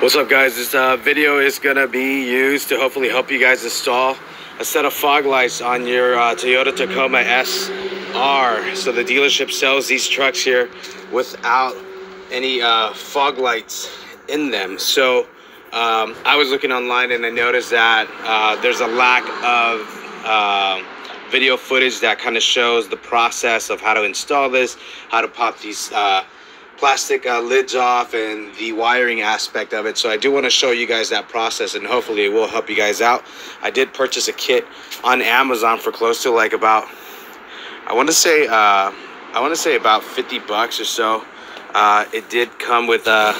What's up guys? This uh, video is gonna be used to hopefully help you guys install a set of fog lights on your uh, Toyota Tacoma SR. So the dealership sells these trucks here without any uh, fog lights in them. So um, I was looking online and I noticed that uh, there's a lack of uh, video footage that kind of shows the process of how to install this, how to pop these uh, plastic uh, lids off and the wiring aspect of it. So I do want to show you guys that process and hopefully it will help you guys out. I did purchase a kit on Amazon for close to like about, I want to say, uh, I want to say about 50 bucks or so. Uh, it did come with uh,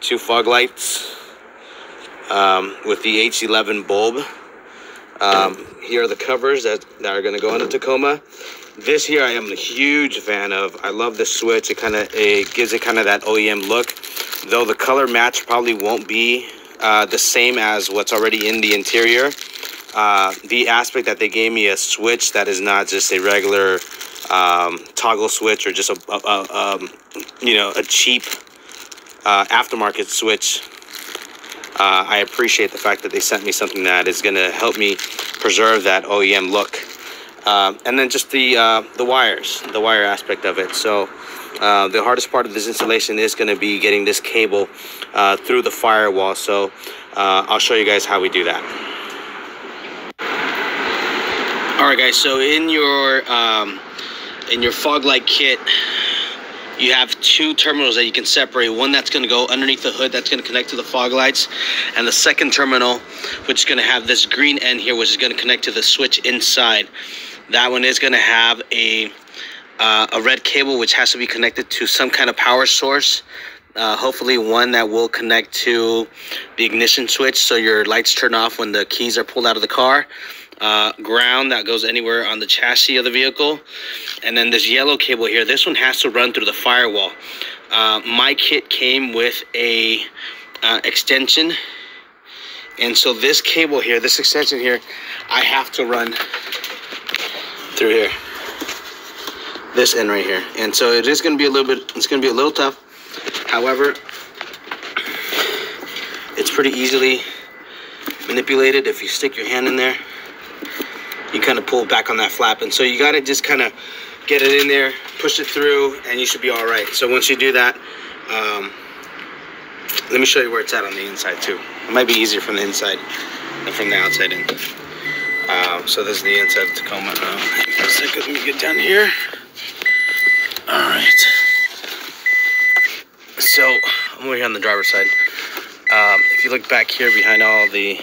two fog lights um, with the H11 bulb. Um, here are the covers that, that are going to go on the Tacoma. This here I am a huge fan of. I love the switch. It kind of it gives it kind of that OEM look. Though the color match probably won't be uh, the same as what's already in the interior. Uh, the aspect that they gave me a switch that is not just a regular um, toggle switch or just a, a, a um, you know a cheap uh, aftermarket switch. Uh, I appreciate the fact that they sent me something that is going to help me preserve that OEM look. Um, and then just the uh, the wires, the wire aspect of it. So uh, the hardest part of this installation is going to be getting this cable uh, through the firewall. So uh, I'll show you guys how we do that. All right, guys. So in your um, in your fog light kit, you have two terminals that you can separate. One that's going to go underneath the hood that's going to connect to the fog lights. And the second terminal, which is going to have this green end here, which is going to connect to the switch inside. That one is going to have a uh, a red cable which has to be connected to some kind of power source. Uh, hopefully one that will connect to the ignition switch so your lights turn off when the keys are pulled out of the car. Uh, ground that goes anywhere on the chassis of the vehicle. And then this yellow cable here, this one has to run through the firewall. Uh, my kit came with a uh, extension. And so this cable here, this extension here, I have to run through here. This end right here. And so it is going to be a little bit, it's going to be a little tough. However, it's pretty easily manipulated if you stick your hand in there. You kind of pull back on that flap. And so you got to just kind of get it in there, push it through, and you should be all right. So once you do that, um, let me show you where it's at on the inside too. It might be easier from the inside than from the outside in. Um, so this is the inside of Tacoma. For a second, get down here. All right. So I'm over here on the driver's side. Um, if you look back here behind all the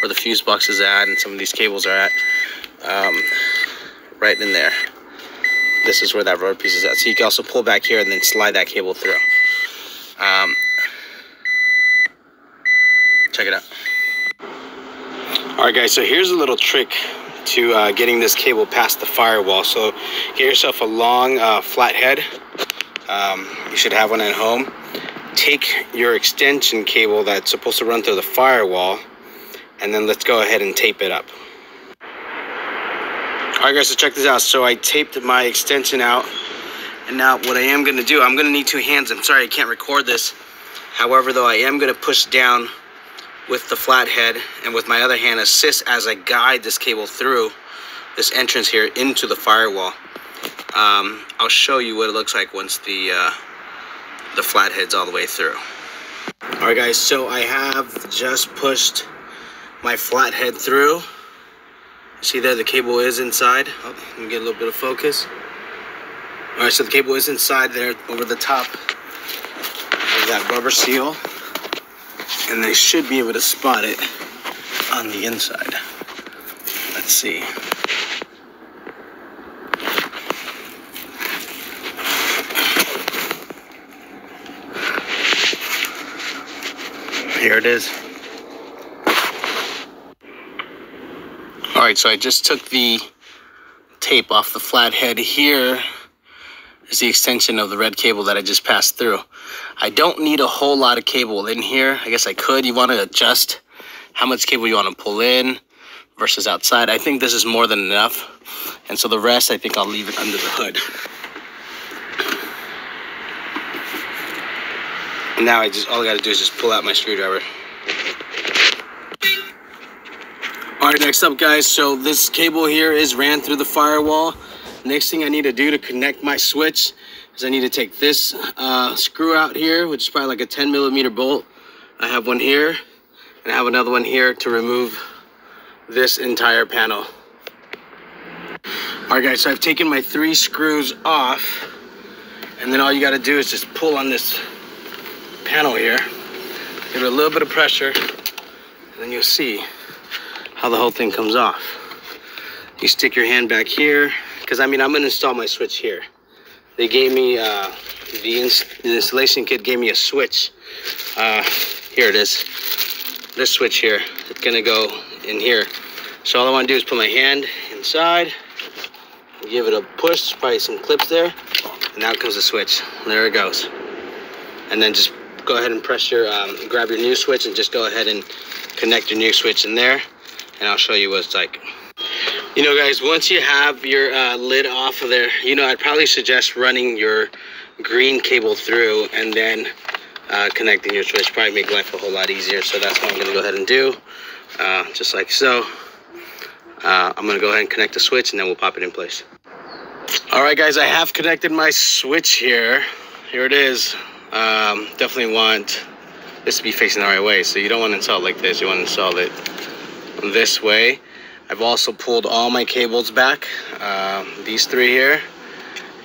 where the fuse box is at and some of these cables are at, um, right in there. This is where that rubber piece is at. So you can also pull back here and then slide that cable through. Um, check it out. All right, guys, so here's a little trick to uh, getting this cable past the firewall. So get yourself a long uh, flathead. Um, you should have one at home. Take your extension cable that's supposed to run through the firewall, and then let's go ahead and tape it up. All right, guys, so check this out. So I taped my extension out, and now what I am gonna do, I'm gonna need two hands. I'm sorry I can't record this. However, though, I am gonna push down with the flathead and with my other hand assist as I guide this cable through this entrance here into the firewall. Um, I'll show you what it looks like once the uh, the flathead's all the way through. All right, guys, so I have just pushed my flathead through. See there, the cable is inside. Oh, let me get a little bit of focus. All right, so the cable is inside there over the top of that rubber seal and they should be able to spot it on the inside. Let's see. Here it is. All right, so I just took the tape off the flathead here is the extension of the red cable that I just passed through. I don't need a whole lot of cable in here. I guess I could. You want to adjust how much cable you want to pull in versus outside. I think this is more than enough. And so the rest, I think I'll leave it under the hood. Now I just, all I gotta do is just pull out my screwdriver. All right, next up guys, so this cable here is ran through the firewall. Next thing I need to do to connect my switch is I need to take this uh, screw out here, which is probably like a 10 millimeter bolt. I have one here, and I have another one here to remove this entire panel. All right guys, so I've taken my three screws off, and then all you gotta do is just pull on this panel here, give it a little bit of pressure, and then you'll see how the whole thing comes off. You stick your hand back here, because I mean, I'm gonna install my switch here. They gave me, uh, the, ins the installation kit gave me a switch. Uh, here it is. This switch here, it's gonna go in here. So all I wanna do is put my hand inside, give it a push, probably some clips there, and out comes the switch. There it goes. And then just go ahead and press your, um, grab your new switch and just go ahead and connect your new switch in there. And I'll show you what it's like. You know, guys, once you have your uh, lid off of there, you know, I'd probably suggest running your green cable through and then uh, connecting your switch. Probably make life a whole lot easier. So that's what I'm going to go ahead and do, uh, just like so. Uh, I'm going to go ahead and connect the switch and then we'll pop it in place. All right, guys, I have connected my switch here. Here it is. Um, definitely want this to be facing the right way. So you don't want to install it like this. You want to install it this way. I've also pulled all my cables back, uh, these three here.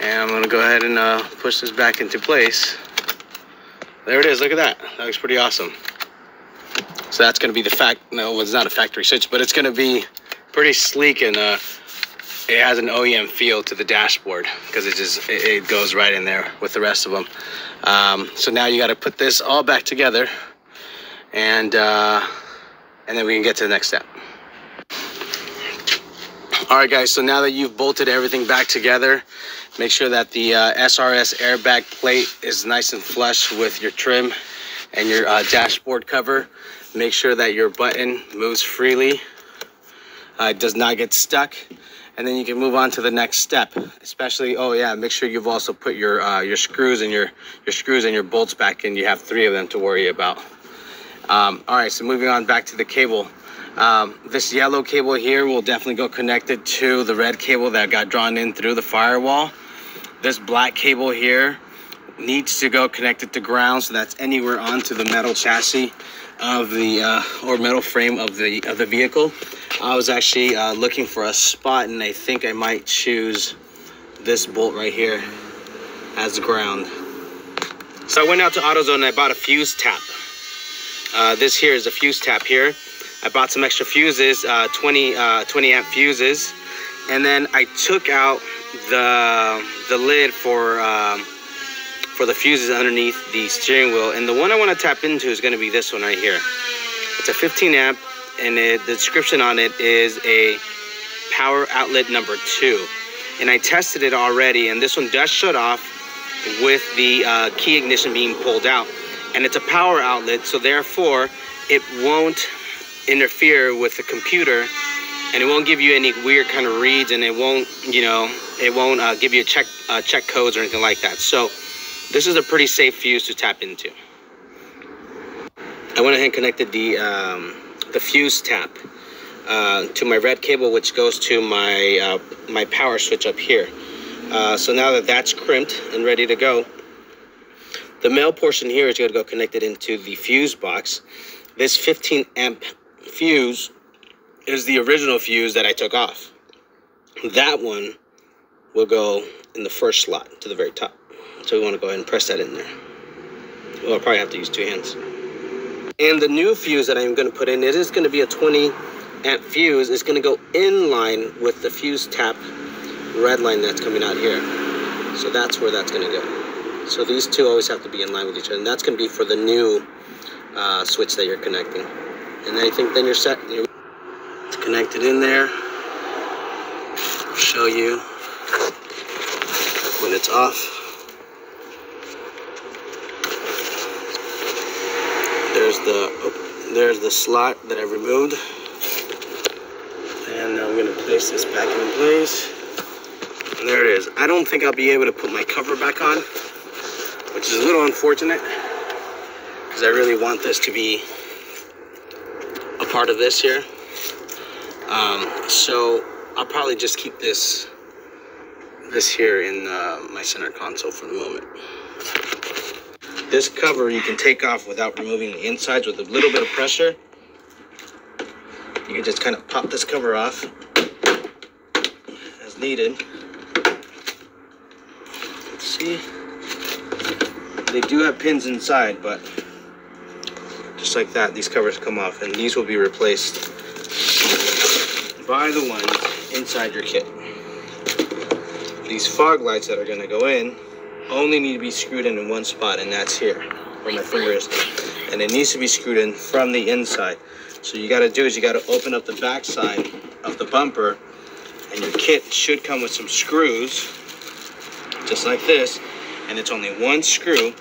And I'm gonna go ahead and uh, push this back into place. There it is, look at that. That looks pretty awesome. So that's gonna be the fact, no, it's not a factory switch, but it's gonna be pretty sleek and uh, it has an OEM feel to the dashboard because it just, it, it, goes right in there with the rest of them. Um, so now you gotta put this all back together and, uh, and then we can get to the next step. All right, guys, so now that you've bolted everything back together, make sure that the uh, SRS airbag plate is nice and flush with your trim and your uh, dashboard cover. Make sure that your button moves freely, uh, it does not get stuck. And then you can move on to the next step, especially, oh yeah, make sure you've also put your uh, your screws and your, your screws and your bolts back in. You have three of them to worry about. Um, all right, so moving on back to the cable. Um, this yellow cable here will definitely go connected to the red cable that got drawn in through the firewall. This black cable here needs to go connected to ground, so that's anywhere onto the metal chassis of the uh, or metal frame of the of the vehicle. I was actually uh, looking for a spot, and I think I might choose this bolt right here as ground. So I went out to AutoZone and I bought a fuse tap. Uh, this here is a fuse tap here. I bought some extra fuses, uh, 20, uh, 20 amp fuses, and then I took out the the lid for um, for the fuses underneath the steering wheel. And the one I want to tap into is going to be this one right here. It's a 15 amp, and it, the description on it is a power outlet number two. And I tested it already, and this one does shut off with the uh, key ignition being pulled out. And it's a power outlet, so therefore it won't interfere with the computer and it won't give you any weird kind of reads and it won't you know it won't uh, give you check uh, check codes or anything like that. So this is a pretty safe fuse to tap into. I went ahead and connected the um, the fuse tap uh, to my red cable which goes to my uh, my power switch up here. Uh, so now that that's crimped and ready to go the male portion here is going to go connected into the fuse box. This 15 amp fuse is the original fuse that I took off. That one will go in the first slot to the very top. So we want to go ahead and press that in there. Well, I'll probably have to use two hands. And the new fuse that I'm going to put in, it is going to be a 20 amp fuse. It's going to go in line with the fuse tap red line that's coming out here. So that's where that's going to go. So these two always have to be in line with each other. And that's going to be for the new uh, switch that you're connecting and I think then you're set. It's connected in there. I'll show you when it's off. There's the oh, there's the slot that I removed, and now I'm gonna place this back in place. And there it is. I don't think I'll be able to put my cover back on, which is a little unfortunate. because I really want this to be part of this here. Um, so I'll probably just keep this this here in uh, my center console for the moment. This cover you can take off without removing the insides with a little bit of pressure. You can just kind of pop this cover off as needed. Let's see. They do have pins inside, but like that, these covers come off and these will be replaced by the ones inside your kit. These fog lights that are gonna go in only need to be screwed in in one spot and that's here where my finger is. And it needs to be screwed in from the inside. So you gotta do is you gotta open up the back side of the bumper and your kit should come with some screws just like this and it's only one screw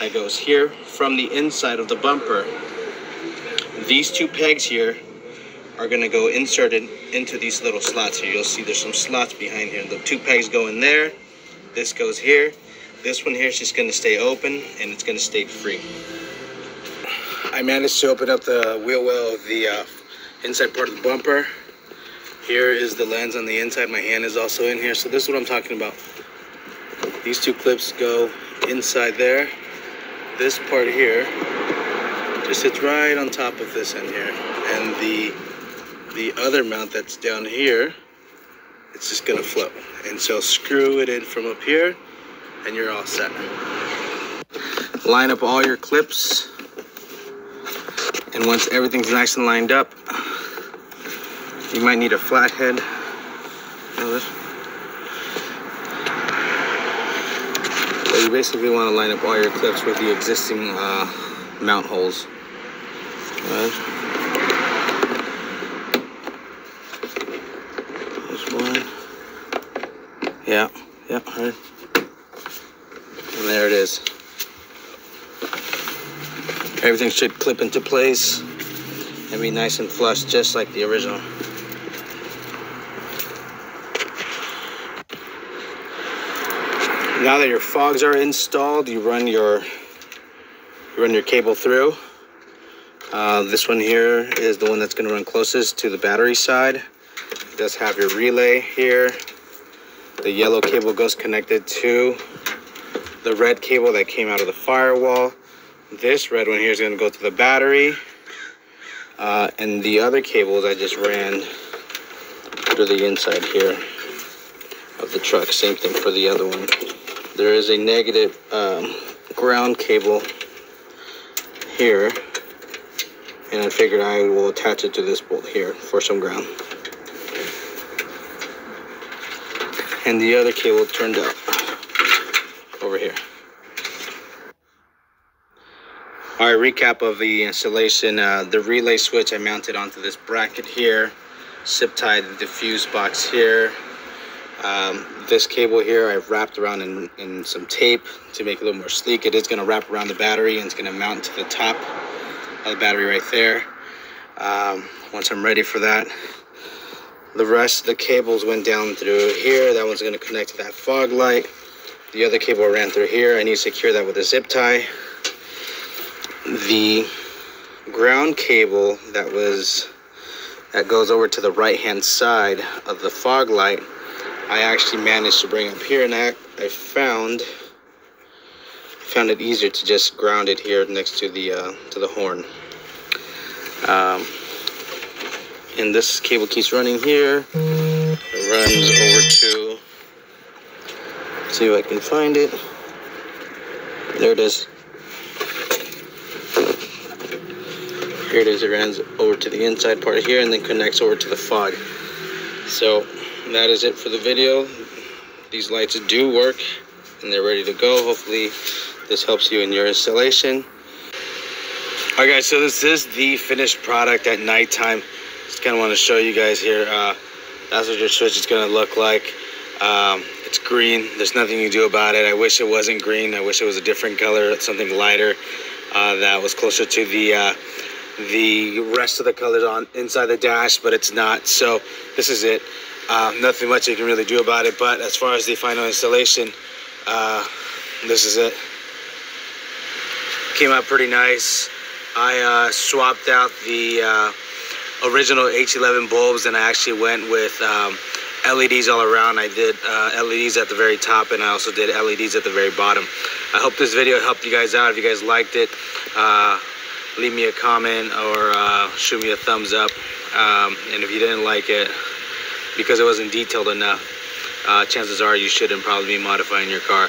that goes here from the inside of the bumper. These two pegs here are gonna go inserted into these little slots here. You'll see there's some slots behind here. The two pegs go in there. This goes here. This one here is just gonna stay open and it's gonna stay free. I managed to open up the wheel well of the uh, inside part of the bumper. Here is the lens on the inside. My hand is also in here. So this is what I'm talking about. These two clips go inside there this part here just sits right on top of this end here. And the the other mount that's down here it's just gonna float. And so screw it in from up here and you're all set. Line up all your clips. And once everything's nice and lined up you might need a flathead. You basically want to line up all your clips with the existing uh, mount holes. There's one. Yeah, yeah, right. And there it is. Everything should clip into place and be nice and flush just like the original. Now that your fogs are installed, you run your you run your cable through. Uh, this one here is the one that's going to run closest to the battery side. It does have your relay here. The yellow cable goes connected to the red cable that came out of the firewall. This red one here is going to go to the battery. Uh, and the other cables I just ran through the inside here of the truck. Same thing for the other one there is a negative um, ground cable here and I figured I will attach it to this bolt here for some ground. And the other cable turned up over here. All right recap of the installation. Uh, the relay switch I mounted onto this bracket here zip tied the fuse box here. Um, this cable here I've wrapped around in, in some tape to make it a little more sleek. It is going to wrap around the battery and it's going to mount to the top battery right there. Um, once I'm ready for that, the rest of the cables went down through here. That one's going to connect to that fog light. The other cable ran through here. I need to secure that with a zip tie. The ground cable that was that goes over to the right hand side of the fog light I actually managed to bring up here and I, I found found it easier to just ground it here next to the uh, to the horn. Um, and this cable keeps running here. It runs over to see if I can find it. There it is. Here it is. It runs over to the inside part here and then connects over to the fog. So that is it for the video. These lights do work and they're ready to go. Hopefully this helps you in your installation. All right guys, so this is the finished product at nighttime. Just kind of want to show you guys here. Uh, that's what your switch is going to look like. Um, it's green. There's nothing you can do about it. I wish it wasn't green. I wish it was a different color, something lighter uh, that was closer to the uh, the rest of the colors on inside the dash, but it's not. So this is it. Uh, nothing much you can really do about it, but as far as the final installation, uh, this is it. Came out pretty nice. I uh, swapped out the uh, original H11 bulbs and I actually went with um, LEDs all around. I did uh, LEDs at the very top and I also did LEDs at the very bottom. I hope this video helped you guys out. If you guys liked it, uh, leave me a comment or uh, shoot me a thumbs up. Um, and if you didn't like it, because it wasn't detailed enough, uh, chances are you shouldn't probably be modifying your car.